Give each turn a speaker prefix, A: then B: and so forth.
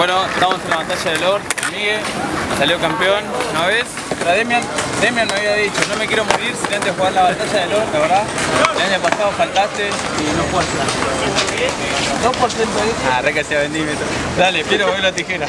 A: Bueno, estamos en la batalla del Lord, Miguel salió campeón una vez. Pero Demian, Demian me había dicho, no me quiero morir sin antes jugar la batalla del Lord, la verdad. El año pasado faltaste y no jugaste. 2% ahí. Ah, re que se vendí. Dale, quiero mover la tijera.